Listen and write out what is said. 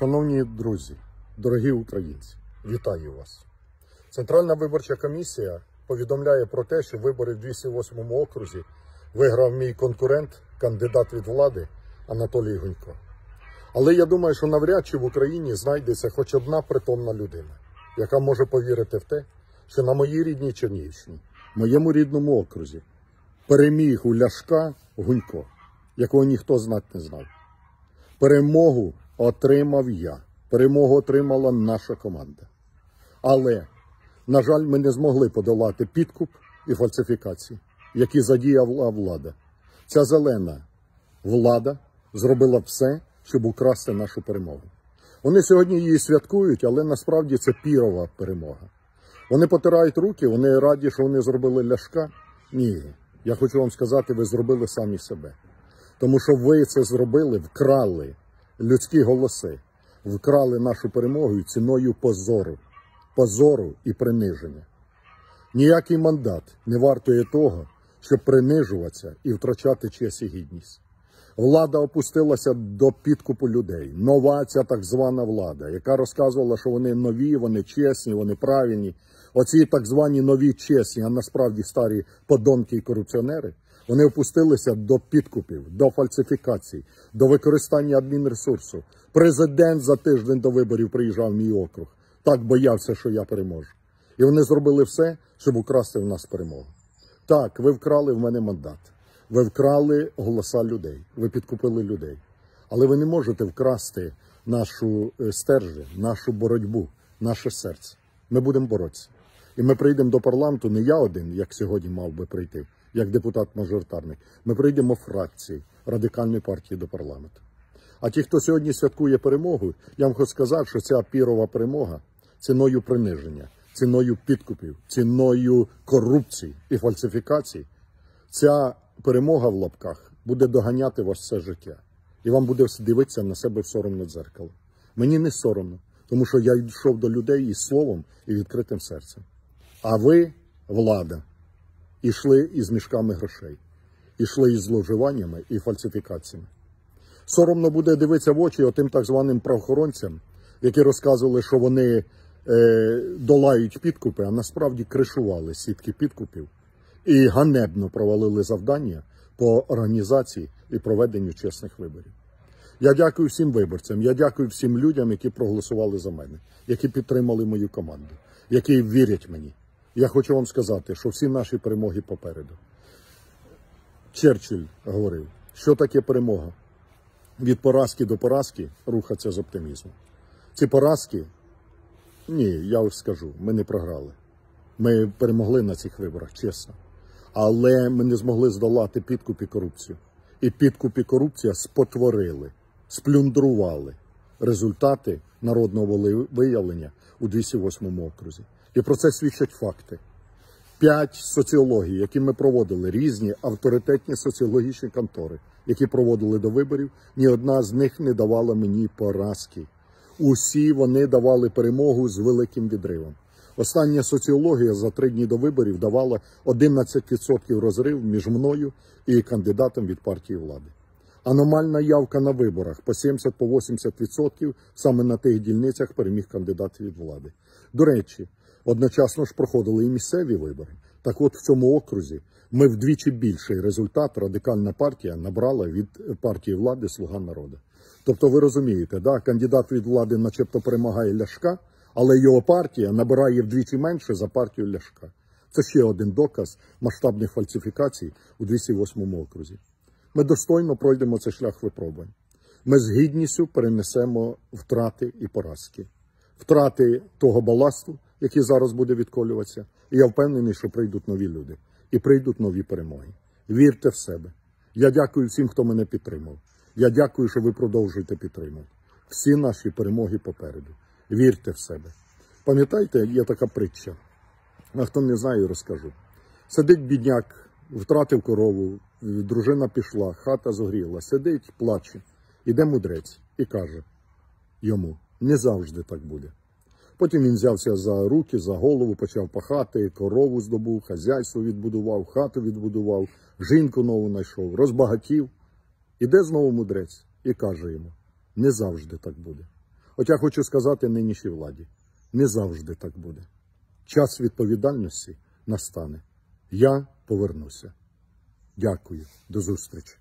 Шановні друзі, дорогі українці, вітаю вас. Центральна виборча комісія повідомляє про те, що вибори в 208 окрузі виграв мій конкурент, кандидат від влади Анатолій Гунько. Але я думаю, що навряд чи в Україні знайдеться хоч одна притомна людина, яка може повірити в те, що на моїй рідній Чернігівщині, моєму рідному окрузі, переміг у Ляшка Гунько, якого ніхто знати не знав. Перемогу отримав я. Перемогу отримала наша команда. Але, на жаль, ми не змогли подолати підкуп і фальсифікації, які задіяла влада. Ця зелена влада зробила все, щоб украсти нашу перемогу. Вони сьогодні її святкують, але насправді це пірова перемога. Вони потирають руки, вони раді, що вони зробили ляшка. Ні, я хочу вам сказати, ви зробили самі себе. Тому що ви це зробили, вкрали людські голоси, вкрали нашу перемогу ціною позору, позору і приниження. Ніякий мандат не вартує того, щоб принижуватися і втрачати честь і гідність. Влада опустилася до підкупу людей. Нова ця так звана влада, яка розказувала, що вони нові, вони чесні, вони правильні. Оці так звані нові чесні, а насправді старі подонки і корупціонери. Вони опустилися до підкупів, до фальсифікацій, до використання адмінресурсу. Президент за тиждень до виборів приїжджав в мій округ. Так боявся, що я переможу. І вони зробили все, щоб украсти в нас перемогу. Так, ви вкрали в мене мандат. Ви вкрали голоса людей, ви підкупили людей. Але ви не можете вкрасти нашу е, стержень, нашу боротьбу, наше серце. Ми будемо боротися. І ми прийдемо до парламенту не я один, як сьогодні мав би прийти, як депутат-мажоритарник. Ми прийдемо фракції радикальної партії до парламенту. А ті, хто сьогодні святкує перемогу, я вам хочу сказати, що ця пірова перемога ціною приниження, ціною підкупів, ціною корупції і фальсифікацій. Ця перемога в лапках буде доганяти вас все життя. І вам буде дивитися на себе в соромне дзеркало. Мені не соромно, тому що я йшов до людей із словом і відкритим серцем. А ви, влада, ішли із мішками грошей, ішли із зловживаннями і фальсифікаціями. Соромно буде дивитися в очі отим так званим правоохоронцям, які розказували, що вони е, долають підкупи, а насправді кришували сітки підкупів і ганебно провалили завдання по організації і проведенню чесних виборів. Я дякую всім виборцям, я дякую всім людям, які проголосували за мене, які підтримали мою команду, які вірять мені. Я хочу вам сказати, що всі наші перемоги попереду. Черчилль говорив, що таке перемога. Від поразки до поразки рухатися з оптимізмом. Ці поразки, ні, я ось скажу, ми не програли. Ми перемогли на цих виборах, чесно. Але ми не змогли здолати підкуп і корупцію. І підкуп і корупція спотворили, сплюндрували результати народного волевиявлення у 208 окрузі. І про це свідчать факти. П'ять соціологій, які ми проводили, різні авторитетні соціологічні контори, які проводили до виборів, ні одна з них не давала мені поразки. Усі вони давали перемогу з великим відривом. Остання соціологія за три дні до виборів давала 11% розрив між мною і кандидатом від партії влади. Аномальна явка на виборах по 70-80% саме на тих дільницях переміг кандидат від влади. До речі, одночасно ж проходили і місцеві вибори. Так от в цьому окрузі ми вдвічі більший результат радикальна партія набрала від партії влади Слуга народу. Тобто, ви розумієте, да, кандидат від влади, начебто, перемагає Ляшка, але його партія набирає вдвічі менше за партію Ляшка. Це ще один доказ масштабних фальсифікацій у 208 окрузі. Ми достойно пройдемо цей шлях випробувань. Ми з гідністю перенесемо втрати і поразки, втрати того баласту, який зараз буде відколюватися. І я впевнений, що прийдуть нові люди і прийдуть нові перемоги. Вірте в себе. Я дякую всім, хто мене підтримав. Я дякую, що ви продовжуєте підтримувати. Всі наші перемоги попереду. Вірте в себе. Пам'ятаєте, є така притча. А хто не знає, розкажу. Сидить бідняк, втратив корову, дружина пішла, хата згоріла, сидить, плаче. Іде мудрець і каже йому: не завжди так буде. Потім він взявся за руки, за голову, почав пахати, корову здобув, хазяйство відбудував, хату відбудував, жінку нову знайшов, розбагатів. Іде знову мудрець і каже йому: не завжди так буде. От я хочу сказати нинішній владі: не завжди так буде. Час відповідальності настане. Я повернуся. Дякую, до зустрічі.